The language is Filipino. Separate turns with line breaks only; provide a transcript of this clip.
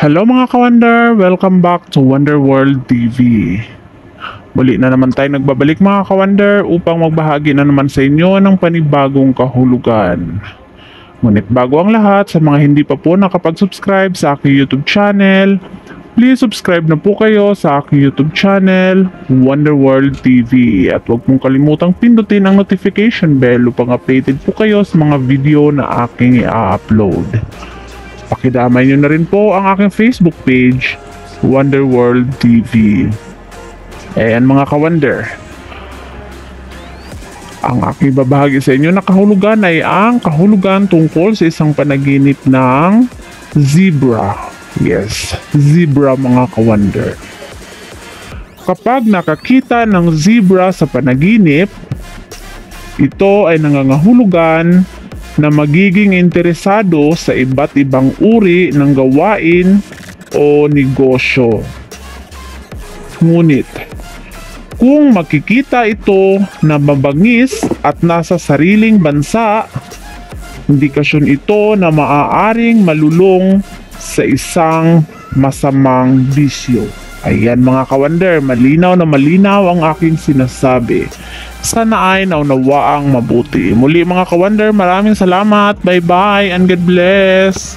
Hello mga ka-Wonder! Welcome back to Wonder World TV. Muli na naman tayo nagbabalik mga ka-Wonder upang magbahagi na naman sa inyo ng panibagong kahulugan. Ngunit bago ang lahat, sa mga hindi pa po nakapag-subscribe sa aking YouTube channel, please subscribe na po kayo sa aking YouTube channel, Wonder World TV. At huwag pong kalimutang pindutin ang notification bell upang updated po kayo sa mga video na aking i-upload. Pakidamay nyo na rin po ang aking Facebook page, Wonder World TV. Ayan mga ka-wonder. Ang aking babahagi sa inyo na kahulugan ay ang kahulugan tungkol sa isang panaginip ng zebra. Yes, zebra mga ka-wonder. Kapag nakakita ng zebra sa panaginip, ito ay nangangahulugan na magiging interesado sa iba't ibang uri ng gawain o negosyo. Ngunit, kung makikita ito na mabangis at nasa sariling bansa, indikasyon ito na maaaring malulong sa isang masamang bisyo. Ayan mga kawander, malinaw na malinaw ang aking sinasabi. Sana ay naunawaang mabuti. Muli mga kawander, maraming salamat. Bye-bye and God bless.